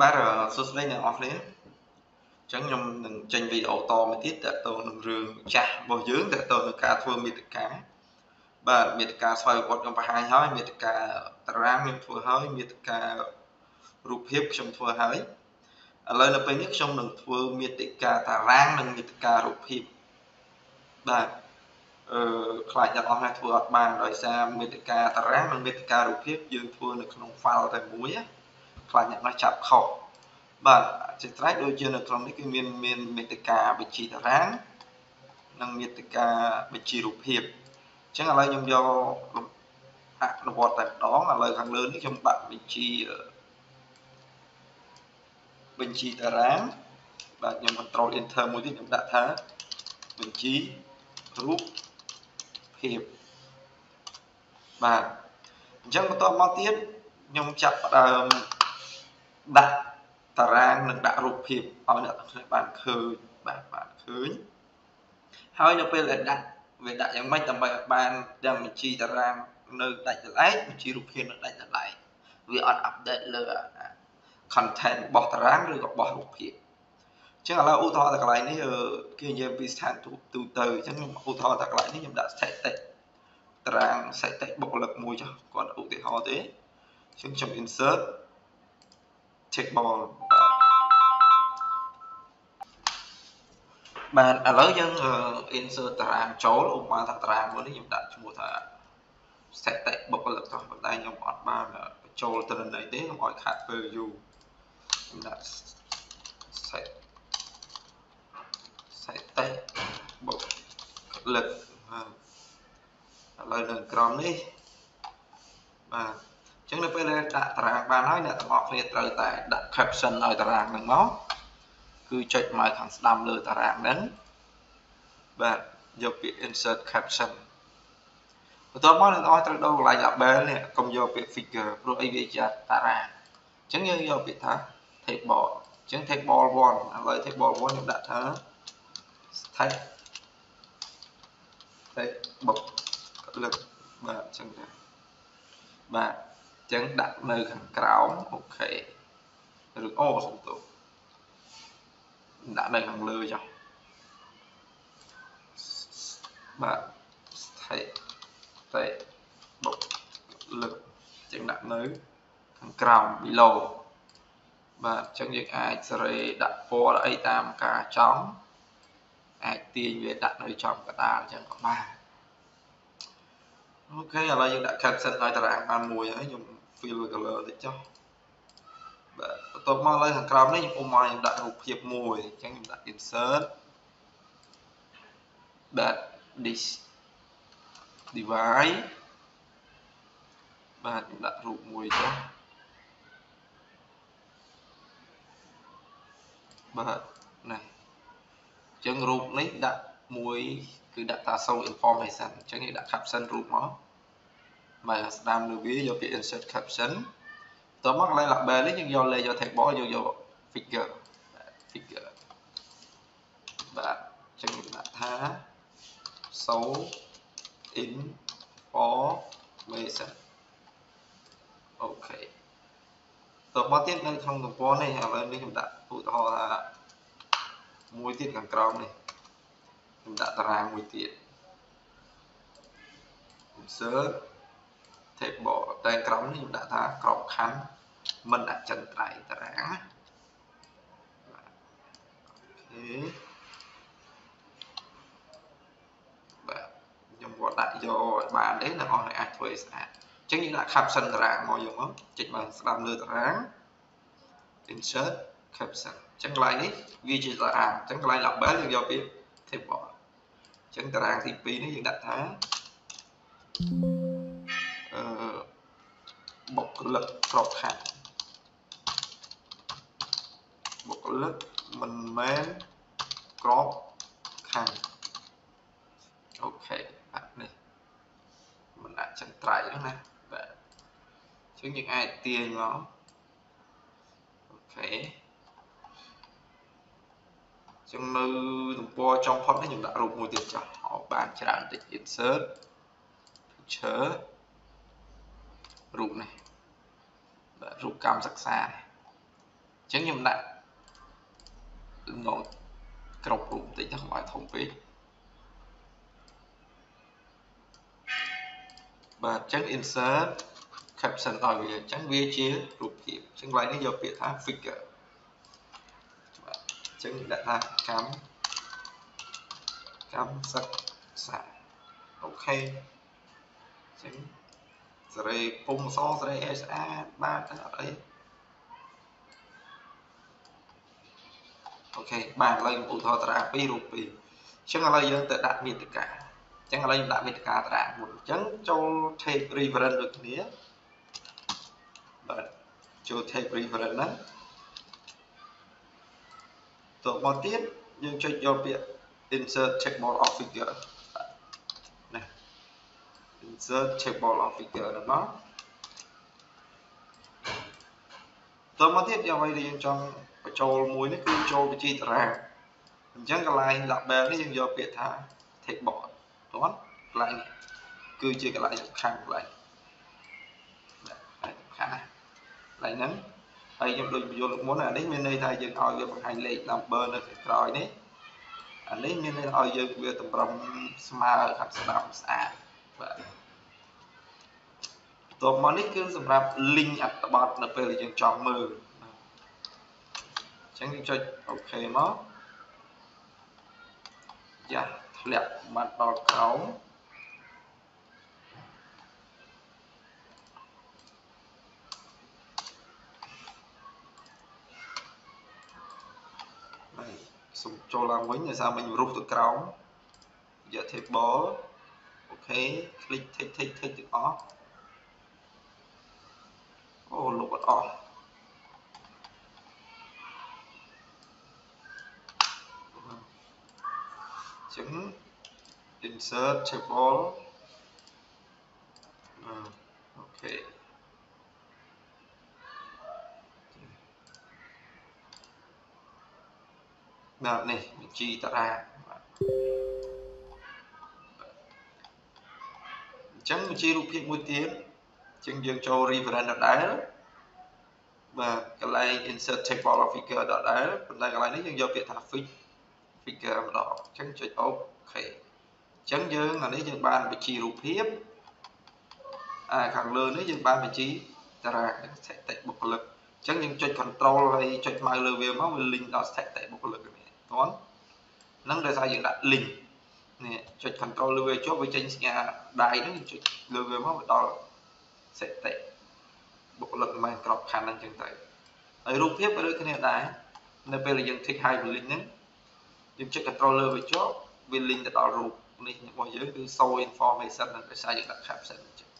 បាទសួស្តីអ្នកនរគ្នាអញ្ចឹងខ្ញុំនឹងចេញវីដេអូតមួយទៀតតទៅនឹងរឿងចាស់របស់យើងតទៅនឹងការធ្វើមេតិកាបាទមេតិកាស្វ័យប្រវត្តិខ្ញុំបង្ហាញហើយមេតិកាតារាងខ្ញុំធ្វើហើយមេតិការូបភាពខ្ញុំធ្វើហើយឥឡូវនៅពេលនេះខ្ញុំនឹងធ្វើមេតិកាតារាងនិងមេតិការូបភាពបាទអឺខ្លាចអ្នកនរគ្នាធ្វើអត់បានដោយសារមេតិកាតារាងនិងមេតិការូបភាពយើងធ្វើនៅក្នុង file តែមួយណា ខ្លាចអ្នកណាចាប់ខុសបាទជាស្រេចដូចជានៅក្នុងនេះគឺមានមានមេតិកាបញ្ជីតារាងនិងមេតិកាបញ្ជីរូបភាពអញ្ចឹងឥឡូវខ្ញុំយកអនុវត្តតែម្ដងឥឡូវខាងលើនេះខ្ញុំដាក់បញ្ជីបញ្ជីតារាងបាទខ្ញុំ control enter មួយទៀតខ្ញុំដាក់ថាបញ្ជីរូបភាពបាទអញ្ចឹងបន្តមកទៀតខ្ញុំចាប់ផ្ដើម ដាក់តារាងនិងដាក់រូបភាពឲ្យអ្នកទាំងស្រីបានឃើញបាទបានឃើញហើយនៅពេលដែលដាក់វាដាក់យ៉ាងម៉េចដើម្បីឲ្យបានទាំងបញ្ជីតារាងនៅដាច់ដលែកបញ្ជីរូបភាពនៅដាច់ដលែកវាអត់អាប់ដេតលើ content របស់តារាងឬក៏របស់រូបភាពចឹងឥឡូវឧទាហរណ៍តែកន្លែងនេះគេនិយាយពីស្ថានទូទូទៅចឹងខ្ញុំឧទាហរណ៍តែកន្លែងនេះខ្ញុំដាក់ static តារាង static បុគ្គលិកមួយចុះគាត់ឧទាហរណ៍ទេចឹងខ្ញុំ insert table បាទឥឡូវយើង insert តារាងចូលឧបមាថាតារាងមួយនេះខ្ញុំដាក់ឈ្មោះថា static បុគ្គលិកចុះប៉ុន្តែខ្ញុំអត់បានបញ្ចូលទិន្នន័យទេខ្ញុំឲ្យខាត់ពេលយូរខ្ញុំដាក់ set static បុគ្គលិកឥឡូវនៅក្រោមនេះបាទអញ្ចឹងនៅពេលដែលដាក់តារាងបានហើយអ្នកទាំងអស់គ្នាត្រូវតែដាក់ caption ឲ្យតារាងហ្នឹងមកគឺចុចមកខាងស្ដាំលើតារាងហ្នឹងបាទយកពាក្យ insert caption បន្ទាប់មកអ្នកទាំងអស់ត្រូវដូរកន្លែង label នេះកុំយកពាក្យ figure ព្រោះអីវាជាតារាងអញ្ចឹងយើងយកពាក្យថា table អញ្ចឹង table 1ឥឡូវ table 1ខ្ញុំដាក់ថា stat stat បុកលឹកបាទអញ្ចឹងដែរបាទអញ្ចឹងដាក់នៅខាងក្រោមអូខេឬអូសំទោសដាក់នៅខាងលើចុះបាទស្ថិតេបុកលឹកចឹងដាក់នៅខាងក្រោម below បាទអញ្ចឹងយើងអាចសេរីដាក់ពណ៌អីតាមការចង់អាចទាញវាដាក់នៅចំកដាលអញ្ចឹងក៏បានអូខេឥឡូវយើងដាក់ caption ឲ្យតារាងបានមួយហើយខ្ញុំ fill color តិចចុះបាទបន្ទាប់មកលើខាងក្រោមនេះខ្ញុំអ៊ុំមកខ្ញុំដាក់រូបភាពមួយអញ្ចឹងខ្ញុំដាក់ insert បាទ this device បាទខ្ញុំដាក់រូបមួយចុះបាទណាអញ្ចឹងរូបនេះដាក់មួយគឺដាក់ថា show information អញ្ចឹងគេដាក់ caption រូបមក មកស្ដាំលើវាយកពាក្យ insert caption តោះមកកន្លែង label នេះយើងយកលេខយក table យកយក figure figure បាទអញ្ចឹងដាក់ថា show information អូខេតោះមកទៀតនៅក្នុងទំព័រនេះឥឡូវនេះខ្ញុំដាក់ឧទាហរណ៍ថាមួយទៀតខាងក្រោមនេះខ្ញុំដាក់តារាងមួយទៀត insert table តែក្រោមនេះខ្ញុំដាក់ថាក្របខ័ណ្ឌមិនអចិន្ត្រៃយ៍តារាងណាបាទអូខេបាទខ្ញុំគាត់ដាក់យកឲ្យបានទេអ្នកអស់អាចធ្វើឲ្យស្អាតអញ្ចឹងយើងដាក់ caption តារាងមកយកមកចុចមកស្ដាប់លើតារាង insert caption អញ្ចឹងកន្លែងនេះវាជាតារាងអញ្ចឹងកន្លែង label យើងយកពី table អញ្ចឹងតារាងទី2នេះយើងដាក់ថាអឺ បុគ្គលិកក្របខ័ណ្ឌបុគ្គលិកមិនមែនក្របខ័ណ្ឌអូខេបាទនេះមិនអាចចន្ទ្រៃហ្នឹងណាបាទអញ្ចឹងយើងអាចទាញមកអូខេចឹងនៅទំព័រចុងផុតនេះខ្ញុំដាក់រូបមួយទៀតចាស់ឲ្យបានច្រើនតិច insert picture រូបនេះបាទរូបកម្មសិក្សាអញ្ចឹងខ្ញុំដាក់នងគ្រប់រូបបន្តិចទៅកុំឲ្យធំពេកបាទអញ្ចឹង insert caption ឲ្យវាអញ្ចឹងវាជារូបភាពអញ្ចឹងកន្លែងនេះយកពាក្យថា figure បាទអញ្ចឹងដាក់ថាកម្មកម្មសិក្សាអូខេអញ្ចឹង សេរីពុំសសេរីអេស្អាតបាទអត់អីអូខេបាទឥឡូវខ្ញុំឧទាហរណ៍តារា2រូប2អញ្ចឹងឥឡូវយើងទៅដាក់មាតិកាអញ្ចឹងឥឡូវខ្ញុំដាក់មាតិកាតារាមុនអញ្ចឹងចូល take reference ដូចគ្នាបាទចូល take reference ហ្នឹងតមកទៀតយើងចុចយកពាក្យ insert checkbox of figure ណា insert checkbox of figure ហ្នឹងមកតមកទៀតយ៉ាងអ្វីដែលយើងចង់បញ្ចូលមួយនេះគឺចូលវិជីតារាងអញ្ចឹងកន្លែង label នេះយើងយកពាក្យថា text box តោះកន្លែងគឺជាកន្លែងសំខាន់កន្លែងសំខាន់ណាកន្លែងហ្នឹងហើយខ្ញុំដូចបញ្យល់មុនអានេះមានន័យថាយើងឲ្យវាបង្ហាញលេខ number នៅខាងក្រោយនេះអានេះមានន័យឲ្យយើងវាតម្រឹមស្មើខាត់ស្ដាប់ស្អាតបាទ តបមកនេះគឺសម្រាប់ link អត្ថបទនៅពេលដែលយើងចង់មើលចឹងយើងចុចអូខេមកយ៉ាធ្លាក់បាត់ដល់ក្រោមសូមចូលឡើងវិញដោយសារមិញរុះទៅក្រោមយក table អូខេ click tick tick tick ទាំងអស់ អូលុបអត់អស់ចឹង insert table អូខេបាទនេះបញ្ជីតារាអញ្ចឹងបញ្ជីរូបភាពមួយទៀត ជាងយើងចូល reference ដដែលបាទកន្លែង insert table of figure ដដែលប៉ុន្តែកន្លែងនេះយើងយកពាក្យថា fix figure ម្ដងអញ្ចឹងចុចអូខេអញ្ចឹងយើងអានេះយើងបានបញ្ជីរូបភាពអាខាងលើនេះយើងបានបញ្ជីតារាងស្ថិតិបុគ្គលិកអញ្ចឹងយើងចុច control ហើយចុចម៉ៅលើវាមកវា link ដល់ស្ថិតិបុគ្គលិកនេះតោះហ្នឹងដោយសារយើងដាក់ link នេះចុច control លើវាចុះវាចេញសញ្ញាដៃហ្នឹងចុចលើវាមកវាដល់ ស្ថិតិបុគ្គលិកមិនក្របខ័ណ្ឌហ្នឹងអញ្ចឹងទៅហើយរូបភាពក៏ដូចគ្នាដែរនៅពេលដែលយើង tick ហើយ link ហ្នឹងយើងចុច control លើវាចុះវា link ទៅដល់រូបនេះរបស់យើងគឺ show information នឹងដោយសារយើងដាក់ caption អញ្ចឹង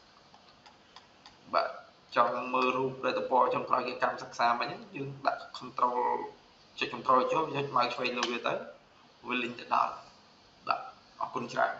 បាទចង់មើលរូបដែលតពចុងក្រោយគេកម្មសិក្សាមិញយើងដាក់ control ចុច control ចុះចុចម៉ៅឆ្វេងលើវាទៅវា link ទៅដល់បាទអរគុណច្រើន